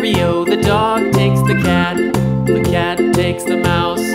The dog takes the cat, the cat takes the mouse.